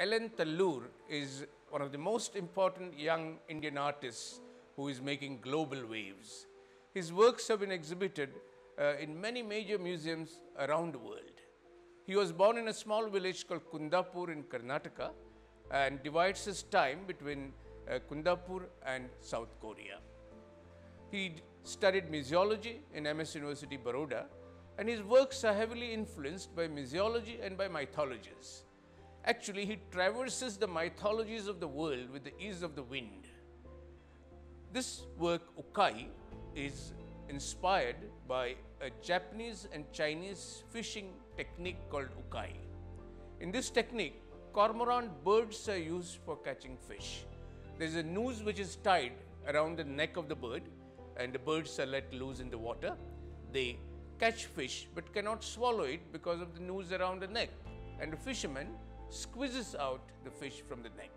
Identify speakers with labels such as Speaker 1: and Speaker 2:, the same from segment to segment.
Speaker 1: L.N. Tallur is one of the most important young Indian artists who is making global waves. His works have been exhibited uh, in many major museums around the world. He was born in a small village called Kundapur in Karnataka and divides his time between uh, Kundapur and South Korea. He studied museology in MS University Baroda and his works are heavily influenced by museology and by mythologies. Actually, he traverses the mythologies of the world with the ease of the wind. This work, Ukai, is inspired by a Japanese and Chinese fishing technique called Ukai. In this technique, cormorant birds are used for catching fish. There is a noose which is tied around the neck of the bird and the birds are let loose in the water. They catch fish but cannot swallow it because of the noose around the neck and the fisherman squeezes out the fish from the neck.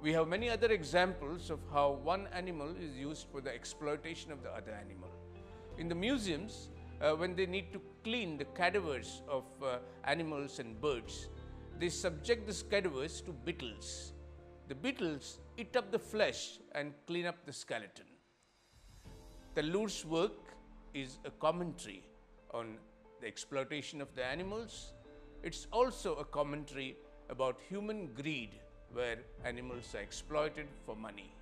Speaker 1: We have many other examples of how one animal is used for the exploitation of the other animal. In the museums, uh, when they need to clean the cadavers of uh, animals and birds, they subject these cadavers to beetles. The beetles eat up the flesh and clean up the skeleton. Tallur's work is a commentary on the exploitation of the animals. It's also a commentary about human greed where animals are exploited for money.